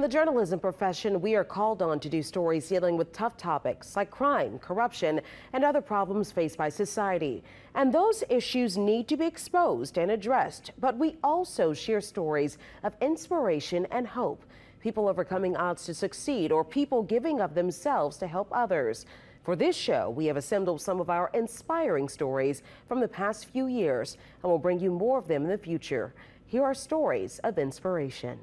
In the journalism profession, we are called on to do stories dealing with tough topics like crime, corruption, and other problems faced by society. And those issues need to be exposed and addressed. But we also share stories of inspiration and hope, people overcoming odds to succeed, or people giving of themselves to help others. For this show, we have assembled some of our inspiring stories from the past few years, and we'll bring you more of them in the future. Here are stories of inspiration.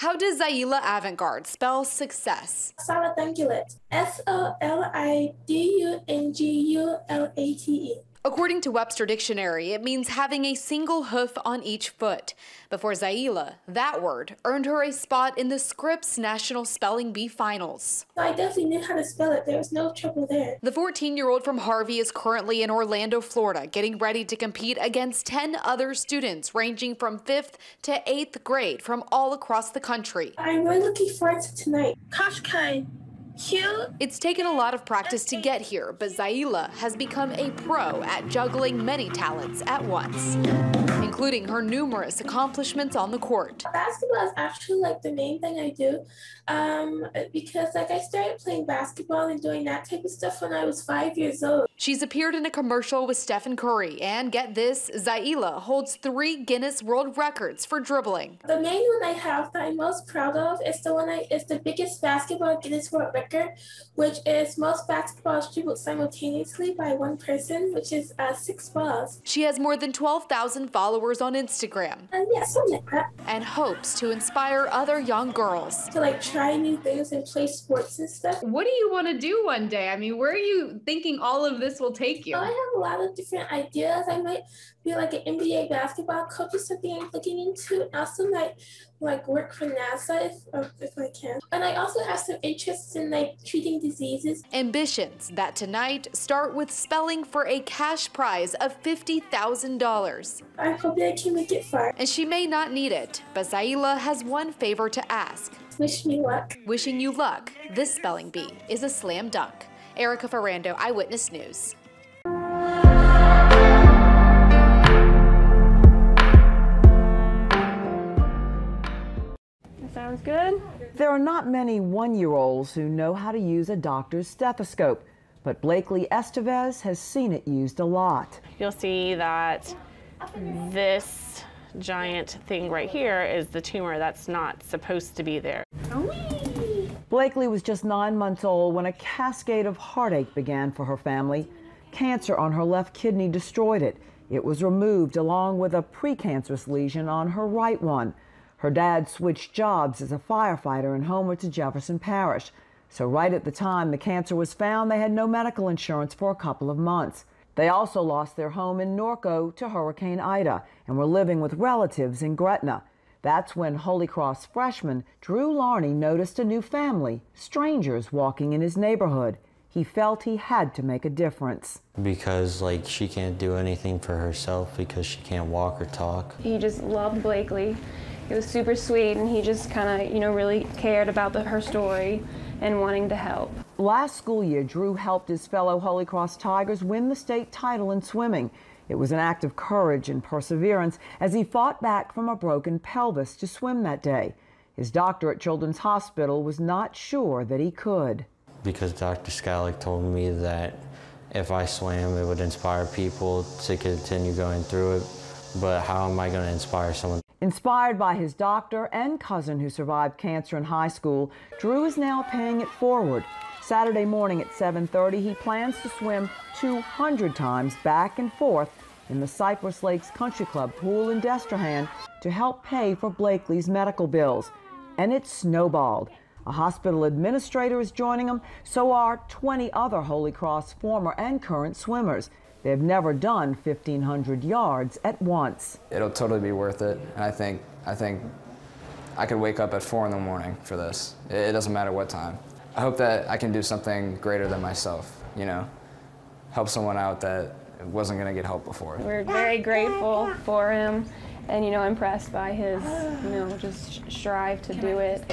How does Zaila Avantgarde spell success? Solidungulate. S O L I D U N G U L A T E. According to Webster Dictionary, it means having a single hoof on each foot. Before for Zaila, that word earned her a spot in the Scripps National Spelling Bee Finals. I definitely knew how to spell it. There was no trouble there. The 14 year old from Harvey is currently in Orlando, Florida, getting ready to compete against 10 other students ranging from 5th to 8th grade from all across the country. I'm really looking forward to tonight. Kashkai. Cute. It's taken a lot of practice to get here, but Zaila has become a pro at juggling many talents at once, including her numerous accomplishments on the court. Basketball is actually like the main thing I do um, because like I started playing basketball and doing that type of stuff when I was five years old. She's appeared in a commercial with Stephen Curry, and get this, Zaila holds three Guinness World Records for dribbling. The main one I have that I'm most proud of is the one I is the biggest basketball Guinness World Record, which is most basketballs dribbled simultaneously by one person, which is uh, six balls. She has more than 12,000 followers on Instagram. And yeah, something like that. And hopes to inspire other young girls to like try new things and play sports and stuff. What do you want to do one day? I mean, where are you thinking all of this will take you? I have a lot of different ideas. I might be like an NBA basketball coach is something I'm looking into. I also might like work for NASA if, uh, if I can. And I also have some interests in like treating diseases. Ambitions that tonight start with spelling for a cash prize of $50,000. I hope that I can make it far. And she may not need it, but Zaila has one favor to ask. Wish me luck. Wishing you luck. This spelling bee is a slam dunk. Erica Ferrando, Eyewitness News. Sounds good. There are not many one-year-olds who know how to use a doctor's stethoscope, but Blakely Estevez has seen it used a lot. You'll see that this giant thing right here is the tumor that's not supposed to be there. Blakely was just nine months old when a cascade of heartache began for her family. Cancer on her left kidney destroyed it. It was removed along with a precancerous lesion on her right one. Her dad switched jobs as a firefighter in Houma to Jefferson Parish. So right at the time the cancer was found, they had no medical insurance for a couple of months. They also lost their home in Norco to Hurricane Ida and were living with relatives in Gretna. That's when Holy Cross freshman Drew Larney noticed a new family, strangers walking in his neighborhood. He felt he had to make a difference. Because like she can't do anything for herself because she can't walk or talk. He just loved Blakely. He was super sweet and he just kind of, you know, really cared about the, her story and wanting to help. Last school year, Drew helped his fellow Holy Cross Tigers win the state title in swimming. It was an act of courage and perseverance as he fought back from a broken pelvis to swim that day. His doctor at Children's Hospital was not sure that he could. Because Dr. Skalik told me that if I swam, it would inspire people to continue going through it. But how am I going to inspire someone? Inspired by his doctor and cousin who survived cancer in high school, Drew is now paying it forward. Saturday morning at 7.30, he plans to swim 200 times back and forth in the Cypress Lakes Country Club pool in Destrehan to help pay for Blakely's medical bills. And it's snowballed. A hospital administrator is joining him, so are 20 other Holy Cross former and current swimmers. They've never done 1,500 yards at once. It'll totally be worth it, and I think, I think I could wake up at 4 in the morning for this. It doesn't matter what time. I hope that I can do something greater than myself, you know, help someone out that wasn't going to get help before. We're very grateful for him and, you know, impressed by his, you know, just strive to do it.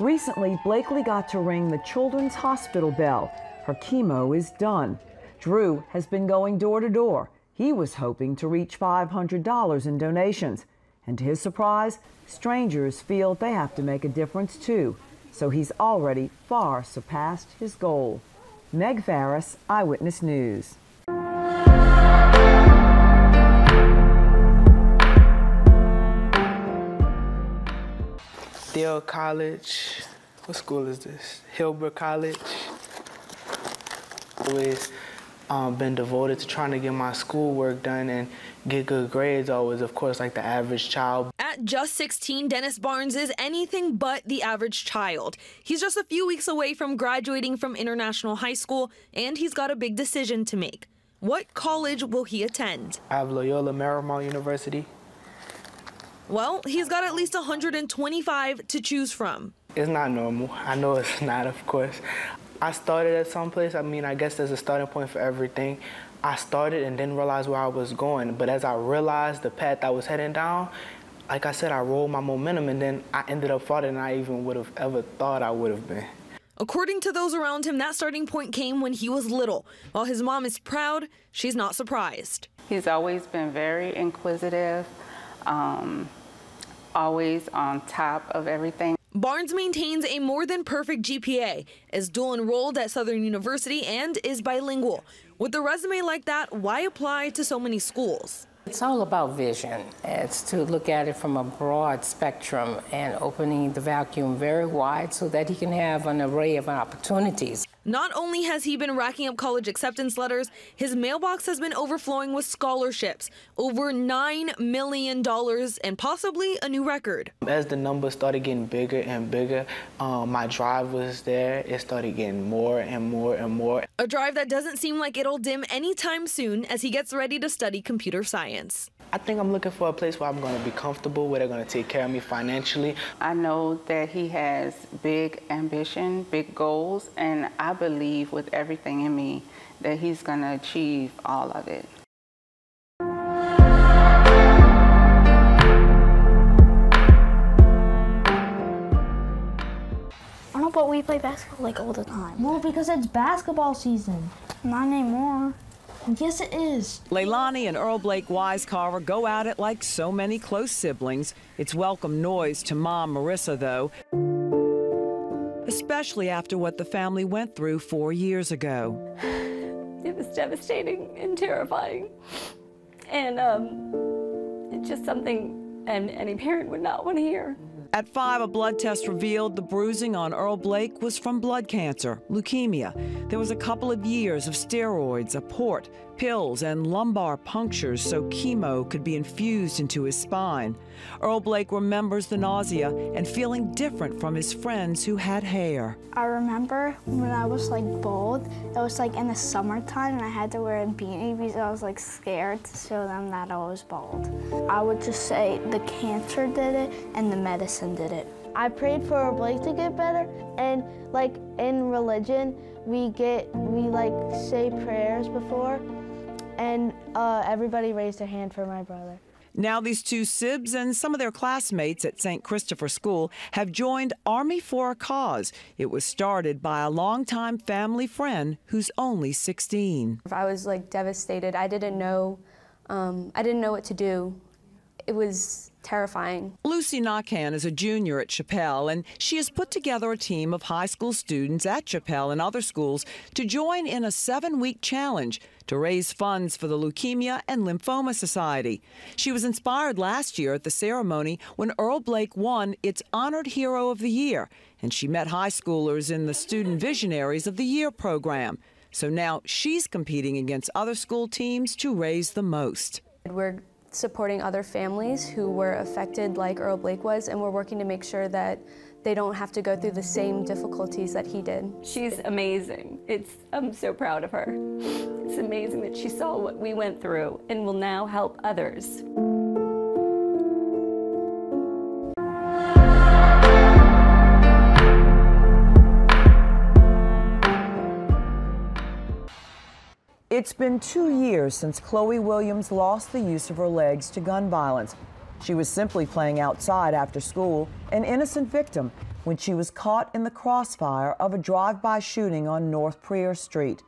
Recently, Blakely got to ring the Children's Hospital bell. Her chemo is done. Drew has been going door to door. He was hoping to reach $500 in donations. And to his surprise, strangers feel they have to make a difference too. So he's already far surpassed his goal. Meg Farris, Eyewitness News. Dale College. What school is this? Hillbrook College. Always um, been devoted to trying to get my schoolwork done and get good grades. Always, of course, like the average child. Just 16, Dennis Barnes is anything but the average child. He's just a few weeks away from graduating from International High School, and he's got a big decision to make. What college will he attend? I have Loyola Marymount University. Well, he's got at least 125 to choose from. It's not normal. I know it's not, of course. I started at some place. I mean, I guess there's a starting point for everything. I started and didn't realize where I was going. But as I realized the path I was heading down, like I said, I rolled my momentum and then I ended up farther than I even would have ever thought I would have been. According to those around him, that starting point came when he was little. While his mom is proud, she's not surprised. He's always been very inquisitive, um, always on top of everything. Barnes maintains a more than perfect GPA, is dual enrolled at Southern University, and is bilingual. With a resume like that, why apply to so many schools? It's all about vision. It's to look at it from a broad spectrum and opening the vacuum very wide so that he can have an array of opportunities. Not only has he been racking up college acceptance letters, his mailbox has been overflowing with scholarships, over $9 million and possibly a new record. As the numbers started getting bigger and bigger, um, my drive was there. It started getting more and more and more. A drive that doesn't seem like it'll dim anytime soon as he gets ready to study computer science. I think I'm looking for a place where I'm going to be comfortable, where they're going to take care of me financially. I know that he has big ambition, big goals, and I believe with everything in me that he's going to achieve all of it. I don't know, but we play basketball like all the time. Well, because it's basketball season. Not anymore. Yes, it is. Leilani and Earl Blake Wisecarver go at it like so many close siblings. It's welcome noise to mom Marissa, though, especially after what the family went through four years ago. It was devastating and terrifying. And um, it's just something and any parent would not want to hear. At five, a blood test revealed the bruising on Earl Blake was from blood cancer, leukemia. There was a couple of years of steroids, a port, pills, and lumbar punctures so chemo could be infused into his spine. Earl Blake remembers the nausea and feeling different from his friends who had hair. I remember when I was like bald, it was like in the summertime and I had to wear a beanie because I was like scared to show them that I was bald. I would just say the cancer did it and the medicine did it. I prayed for Blake to get better and like in religion, we get, we like say prayers before and uh, everybody raised their hand for my brother. Now, these two Sibs and some of their classmates at St. Christopher School have joined Army for a Cause. It was started by a longtime family friend who's only 16. I was like devastated. I didn't know, um, I didn't know what to do. It was terrifying. Lucy Nakan is a junior at Chapelle, and she has put together a team of high school students at Chapelle and other schools to join in a seven week challenge to raise funds for the Leukemia and Lymphoma Society. She was inspired last year at the ceremony when Earl Blake won its Honored Hero of the Year, and she met high schoolers in the Student Visionaries of the Year program. So now she's competing against other school teams to raise the most. We're supporting other families who were affected like Earl Blake was, and we're working to make sure that they don't have to go through the same difficulties that he did. She's amazing. It's, I'm so proud of her. It's amazing that she saw what we went through and will now help others. It's been two years since Chloe Williams lost the use of her legs to gun violence. She was simply playing outside after school, an innocent victim, when she was caught in the crossfire of a drive-by shooting on North Prieur Street.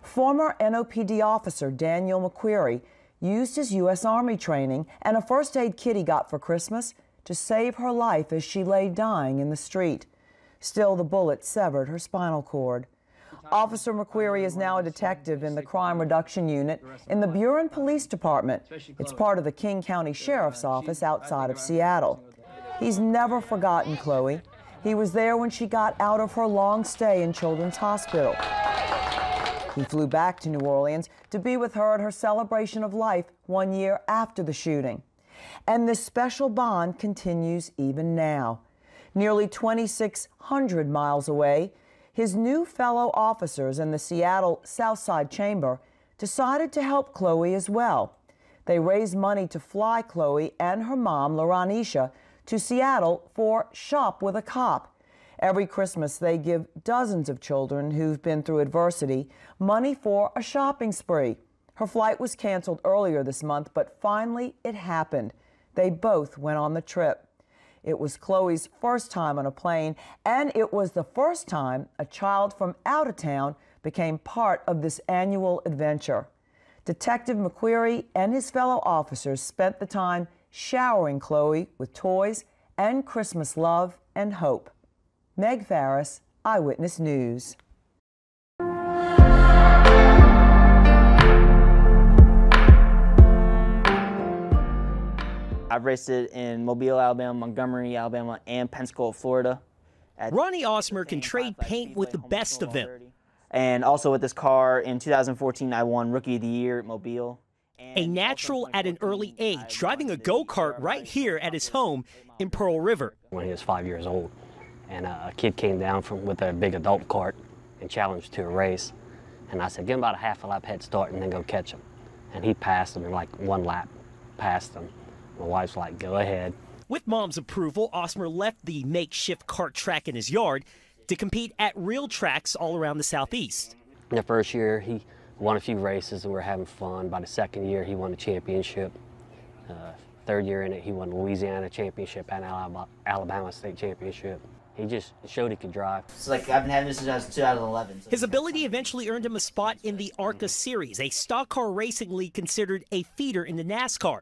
Former NOPD officer Daniel McQuarrie used his U.S. Army training and a first aid kit he got for Christmas to save her life as she lay dying in the street. Still, the bullet severed her spinal cord. Officer McQueary is now a detective in the Crime Reduction Unit in the Burien Police Department. It's part of the King County Sheriff's Office outside of Seattle. He's never forgotten Chloe. He was there when she got out of her long stay in Children's Hospital. He flew back to New Orleans to be with her at her celebration of life one year after the shooting. And this special bond continues even now. Nearly 2,600 miles away, his new fellow officers in the Seattle Southside Chamber decided to help Chloe as well. They raised money to fly Chloe and her mom, Laranisha, to Seattle for Shop with a Cop. Every Christmas, they give dozens of children who've been through adversity money for a shopping spree. Her flight was canceled earlier this month, but finally it happened. They both went on the trip. It was Chloe's first time on a plane, and it was the first time a child from out of town became part of this annual adventure. Detective McQueary and his fellow officers spent the time showering Chloe with toys and Christmas love and hope. Meg Farris, Eyewitness News. I've raced it in Mobile, Alabama, Montgomery, Alabama, and Pensacola, Florida. Ronnie Osmer can trade paint with the best of them. And also with this car in 2014, I won Rookie of the Year at Mobile. A natural at an early age, driving a go kart right here at his home in Pearl River. When he was five years old, and uh, a kid came down from with a big adult cart and challenged to a race. And I said, give him about a half a lap head start and then go catch him. And he passed him in like one lap, passed him. My wife's like, go ahead. With mom's approval, Osmer left the makeshift kart track in his yard to compete at real tracks all around the southeast. In the first year, he won a few races and we were having fun. By the second year, he won the championship. Uh, third year in it, he won the Louisiana championship and Alabama, Alabama state championship. He just showed he could drive. It's like I've been having this since I was 2011. So His ability eventually earned him a spot in the ARCA Series, a stock car racing league considered a feeder into NASCAR.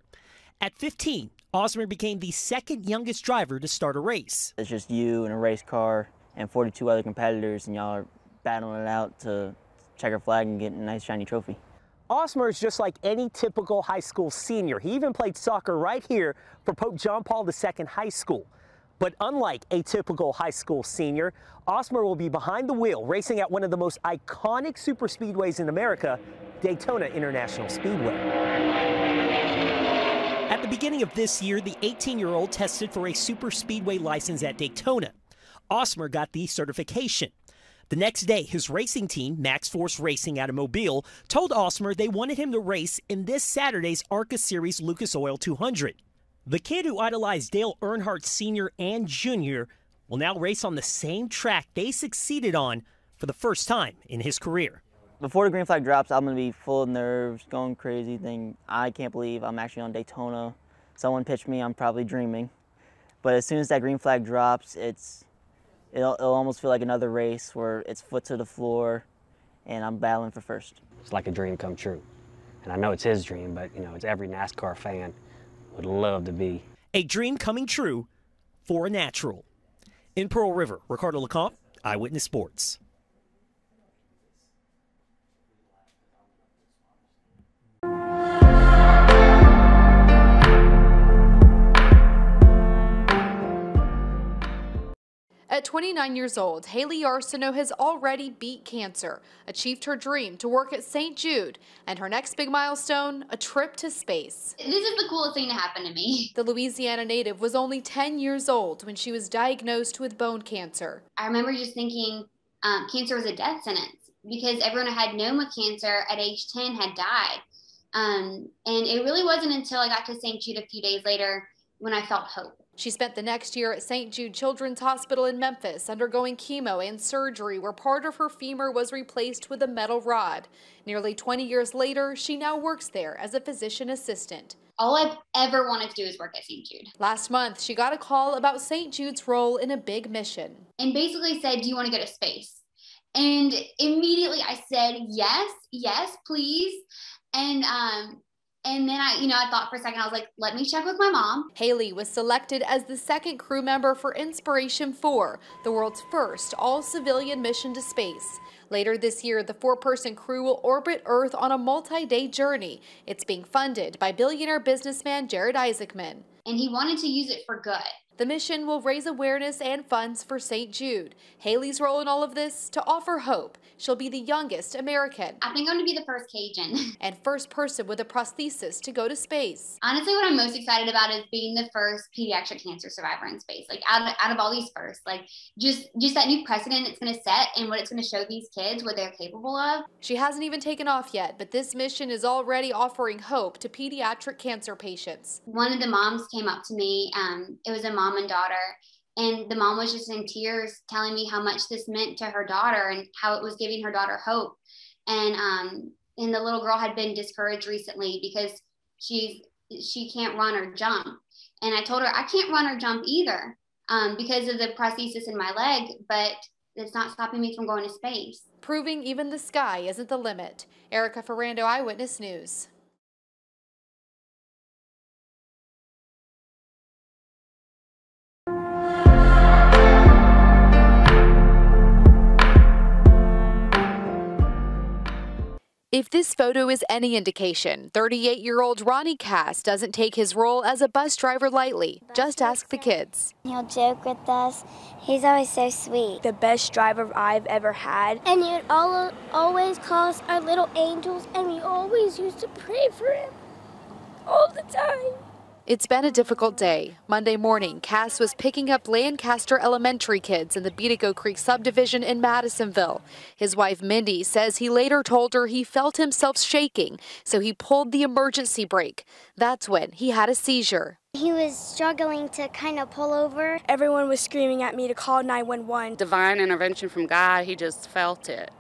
At 15, Osmer became the second youngest driver to start a race. It's just you and a race car and 42 other competitors, and y'all are battling it out to check our flag and get a nice shiny trophy. Osmer is just like any typical high school senior. He even played soccer right here for Pope John Paul II High School. But unlike a typical high school senior, Osmer will be behind the wheel racing at one of the most iconic super speedways in America, Daytona International Speedway. At the beginning of this year, the 18 year old tested for a super speedway license at Daytona. Osmer got the certification. The next day, his racing team, Max Force Racing out of Mobile, told Osmer they wanted him to race in this Saturday's ARCA Series Lucas Oil 200. The kid who idolized Dale Earnhardt Sr. and Jr. will now race on the same track they succeeded on for the first time in his career before the green flag drops, I'm gonna be full of nerves, going crazy, thinking I can't believe I'm actually on Daytona. Someone pitched me, I'm probably dreaming. But as soon as that green flag drops, it's it'll, it'll almost feel like another race where it's foot to the floor, and I'm battling for first. It's like a dream come true, and I know it's his dream, but you know it's every NASCAR fan would love to be. A dream coming true for a natural. In Pearl River, Ricardo LeCompte, Eyewitness Sports. At 29 years old, Hayley Arceneaux has already beat cancer, achieved her dream to work at St. Jude, and her next big milestone, a trip to space. This is the coolest thing to happen to me. The Louisiana native was only 10 years old when she was diagnosed with bone cancer. I remember just thinking um, cancer was a death sentence because everyone I had known with cancer at age 10 had died. Um, and it really wasn't until I got to St. Jude a few days later when I felt hope. She spent the next year at St. Jude Children's Hospital in Memphis undergoing chemo and surgery where part of her femur was replaced with a metal rod. Nearly 20 years later, she now works there as a physician assistant. All I've ever wanted to do is work at St. Jude. Last month, she got a call about St. Jude's role in a big mission. And basically said, Do you want to go to space? And immediately I said, Yes, yes, please. And um, And then I, you know, I thought for a second, I was like, let me check with my mom. Hayley was selected as the second crew member for Inspiration 4, the world's first all civilian mission to space. Later this year, the four person crew will orbit Earth on a multi day journey. It's being funded by billionaire businessman Jared Isaacman. And he wanted to use it for good. The mission will raise awareness and funds for St. Jude. Hayley's role in all of this to offer hope. She'll be the youngest American. I think I'm going to be the first Cajun. and first person with a prosthesis to go to space. Honestly, what I'm most excited about is being the first pediatric cancer survivor in space. Like out of, out of all these firsts, like just just that new precedent it's going to set and what it's going to show these kids what they're capable of. She hasn't even taken off yet, but this mission is already offering hope to pediatric cancer patients. One of the moms came up to me. Um, it was a mom and daughter. And the mom was just in tears telling me how much this meant to her daughter and how it was giving her daughter hope. And um and the little girl had been discouraged recently because she's she can't run or jump. And i told her i can't run or jump either um, because of the prosthesis in my leg but it's not stopping me from going to space. Proving even the sky isn't the limit. Erica ferrando eyewitness news If this photo is any indication, 38 year old Ronnie Cass doesn't take his role as a bus driver lightly. Just ask the kids. He'll joke with us. He's always so sweet. The best driver I've ever had. And he'd all, always call us our little angels, and we always used to pray for him all the time. It's been a difficult day. Monday morning, Cass was picking up Lancaster Elementary kids in the Bedico Creek subdivision in Madisonville. His wife, Mindy, says he later told her he felt himself shaking, so he pulled the emergency brake. That's when he had a seizure. He was struggling to kind of pull over. Everyone was screaming at me to call 911. Divine intervention from God, he just felt it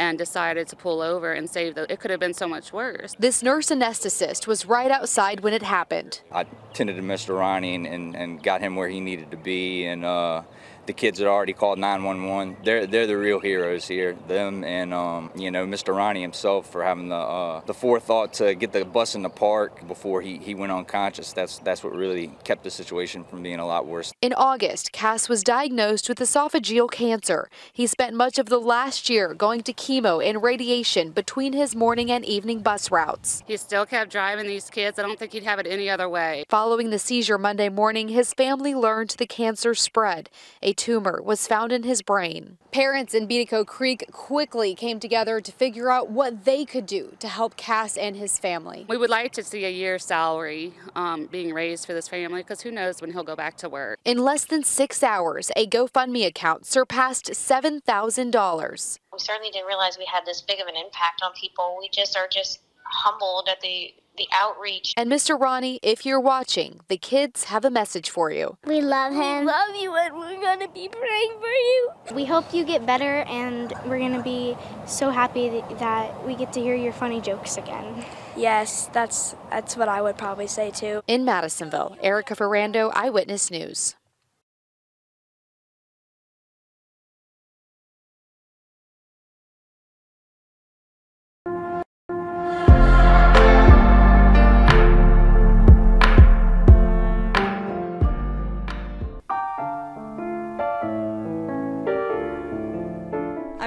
and decided to pull over and save the. It could have been so much worse. This nurse anesthetist was right outside when it happened. I tended to Mr. Ronnie and, and, and got him where he needed to be, and uh, the kids had already called 911. They're they're the real heroes here. Them and um, you know Mr. Ronnie himself for having the uh, the forethought to get the bus in the park before he, he went unconscious. That's that's what really kept the situation from being a lot worse. In August, Cass was diagnosed with esophageal cancer. He spent much of the last year going to chemo and radiation between his morning and evening bus routes. He still kept driving these kids. I don't think he'd have it any other way. Following the seizure Monday morning, his family learned the cancer spread. A tumor was found in his brain. Parents in Bedico Creek quickly came together to figure out what they could do to help Cass and his family. We would like to see a year's salary um, being raised for this family because who knows when he'll go back to work. In less than six hours, a GoFundMe account surpassed $7,000. We certainly didn't realize we had this big of an impact on people. We just are just humbled at the the outreach. And Mr. Ronnie, if you're watching, the kids have a message for you. We love him. We love you and we're going to be praying for you. We hope you get better and we're going to be so happy that we get to hear your funny jokes again. Yes, that's that's what I would probably say too. In Madisonville, Erica Ferrando, Eyewitness News.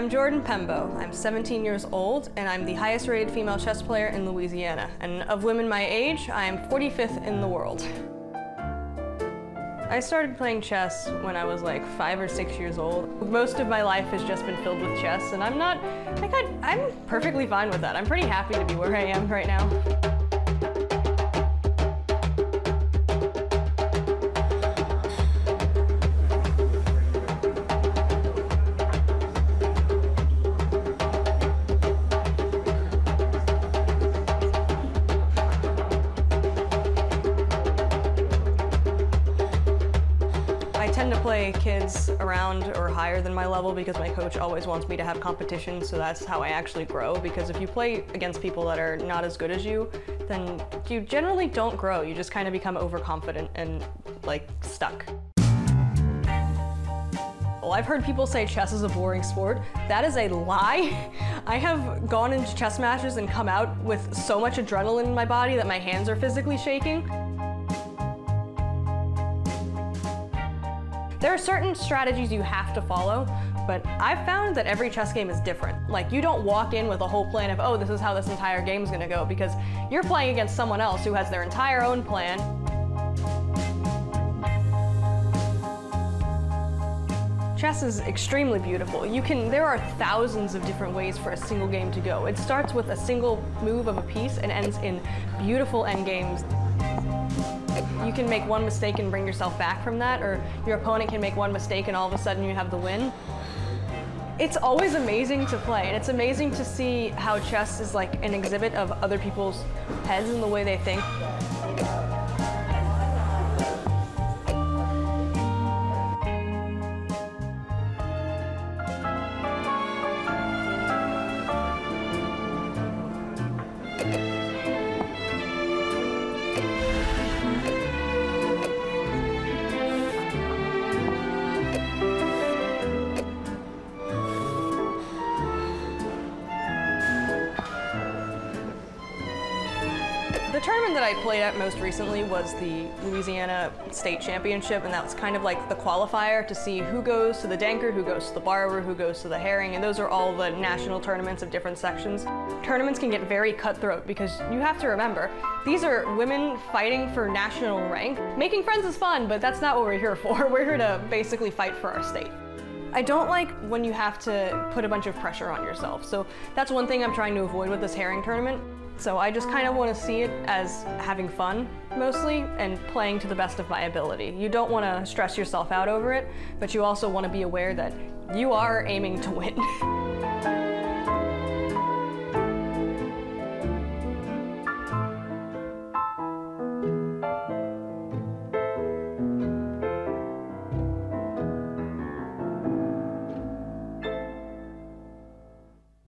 I'm Jordan Pembo. I'm 17 years old and I'm the highest rated female chess player in Louisiana. And of women my age, I am 45th in the world. I started playing chess when I was like five or six years old. Most of my life has just been filled with chess and I'm not, I got, I'm perfectly fine with that. I'm pretty happy to be where I am right now. Play kids around or higher than my level because my coach always wants me to have competition, so that's how I actually grow. Because if you play against people that are not as good as you, then you generally don't grow. You just kind of become overconfident and like stuck. Well, I've heard people say chess is a boring sport. That is a lie. I have gone into chess matches and come out with so much adrenaline in my body that my hands are physically shaking. There are certain strategies you have to follow, but I've found that every chess game is different. Like, you don't walk in with a whole plan of, oh, this is how this entire game is gonna go, because you're playing against someone else who has their entire own plan. Chess is extremely beautiful. You can, there are thousands of different ways for a single game to go. It starts with a single move of a piece and ends in beautiful endgames. You can make one mistake and bring yourself back from that, or your opponent can make one mistake and all of a sudden you have the win. It's always amazing to play, and it's amazing to see how chess is like an exhibit of other people's heads and the way they think. Tournament that I played at most recently was the Louisiana State Championship, and that was kind of like the qualifier to see who goes to the Denker, who goes to the Barber, who goes to the Haring, and those are all the national tournaments of different sections. Tournaments can get very cutthroat because you have to remember, these are women fighting for national rank. Making friends is fun, but that's not what we're here for. We're here to basically fight for our state. I don't like when you have to put a bunch of pressure on yourself. So that's one thing I'm trying to avoid with this Haring tournament. So I just kind of want to see it as having fun mostly and playing to the best of my ability. You don't want to stress yourself out over it, but you also want to be aware that you are aiming to win.